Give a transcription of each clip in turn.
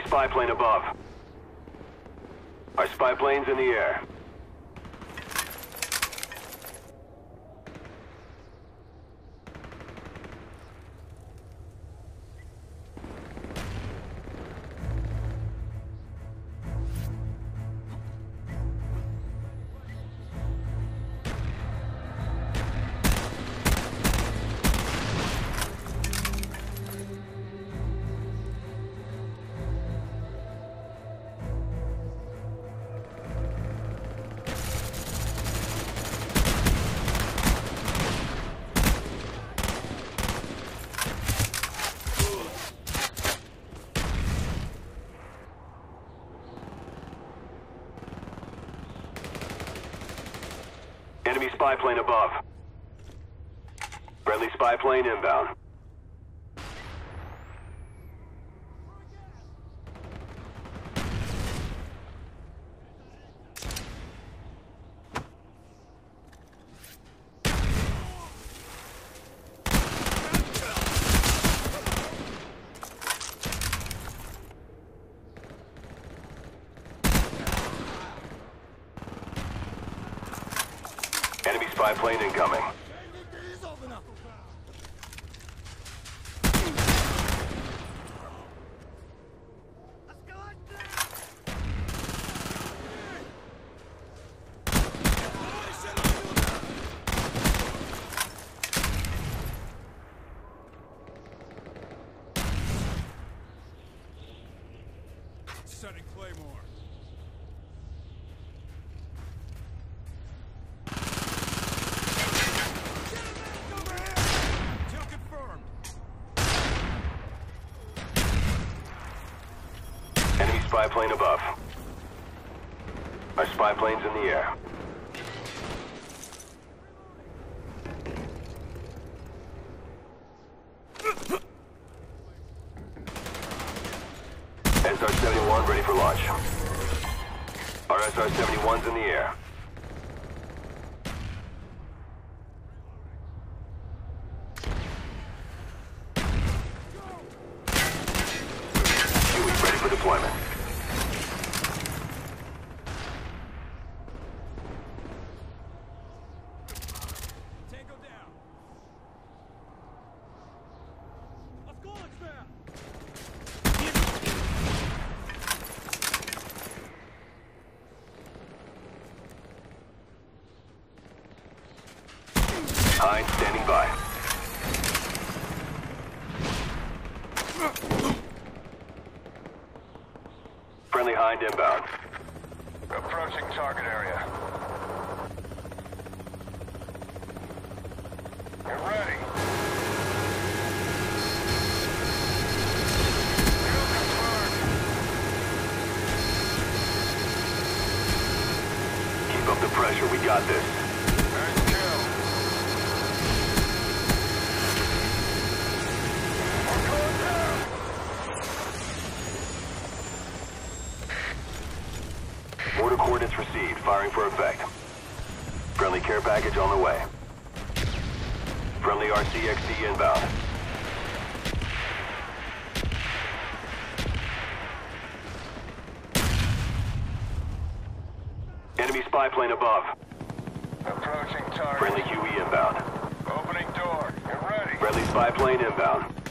spy plane above. Our spy plane's in the air. Enemy spy plane above. Friendly spy plane inbound. Enemy spy plane incoming. Setting Claymore. Spy plane above. Our spy plane's in the air. SR-71 ready for launch. Our SR-71's in the air. Deployment. Hind standing by. Friendly Hind inbound. Approaching target area. Get ready. Keep up the pressure, we got this. Mortar coordinates received, firing for effect. Friendly care package on the way. Friendly RCXD inbound. Enemy spy plane above. Approaching target. Friendly Huey inbound. Opening door. Get ready. Friendly spy plane inbound.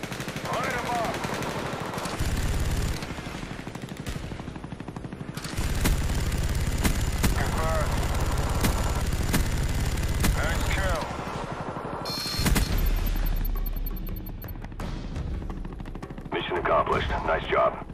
accomplished. Nice job.